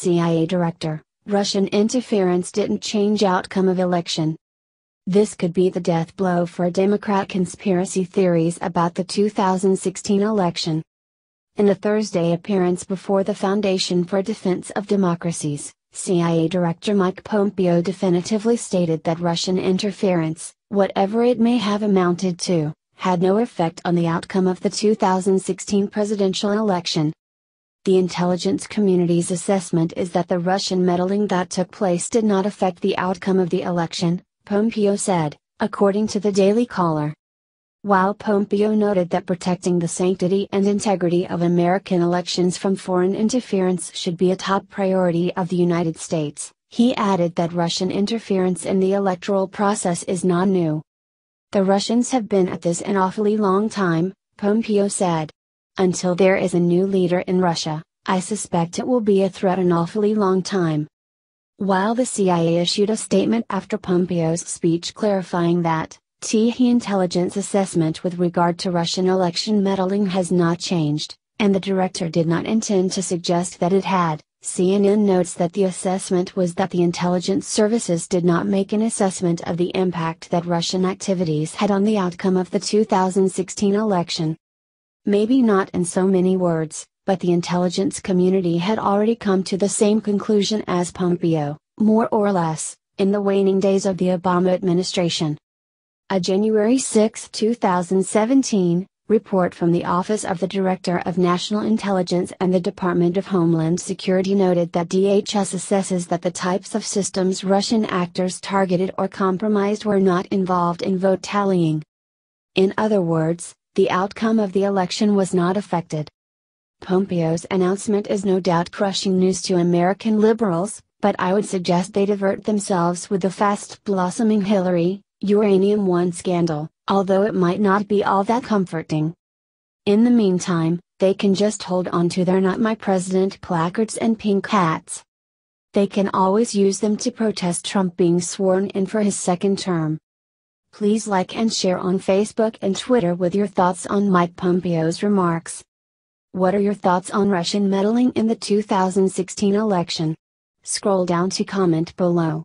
CIA director, Russian interference didn't change outcome of election. This could be the death blow for Democrat conspiracy theories about the 2016 election. In a Thursday appearance before the Foundation for Defense of Democracies, CIA Director Mike Pompeo definitively stated that Russian interference, whatever it may have amounted to, had no effect on the outcome of the 2016 presidential election. The intelligence community's assessment is that the Russian meddling that took place did not affect the outcome of the election, Pompeo said, according to the Daily Caller. While Pompeo noted that protecting the sanctity and integrity of American elections from foreign interference should be a top priority of the United States, he added that Russian interference in the electoral process is not new. The Russians have been at this an awfully long time, Pompeo said. Until there is a new leader in Russia, I suspect it will be a threat an awfully long time. While the CIA issued a statement after Pompeo's speech clarifying that, TE intelligence assessment with regard to Russian election meddling has not changed, and the director did not intend to suggest that it had. CNN notes that the assessment was that the intelligence services did not make an assessment of the impact that Russian activities had on the outcome of the 2016 election. Maybe not in so many words, but the intelligence community had already come to the same conclusion as Pompeo, more or less, in the waning days of the Obama administration. A January 6, 2017, report from the Office of the Director of National Intelligence and the Department of Homeland Security noted that DHS assesses that the types of systems Russian actors targeted or compromised were not involved in vote tallying. In other words, the outcome of the election was not affected. Pompeo's announcement is no doubt crushing news to American liberals, but I would suggest they divert themselves with the fast blossoming Hillary, Uranium One scandal, although it might not be all that comforting. In the meantime, they can just hold on to their Not My President placards and pink hats. They can always use them to protest Trump being sworn in for his second term. Please like and share on Facebook and Twitter with your thoughts on Mike Pompeo's remarks. What are your thoughts on Russian meddling in the 2016 election? Scroll down to comment below.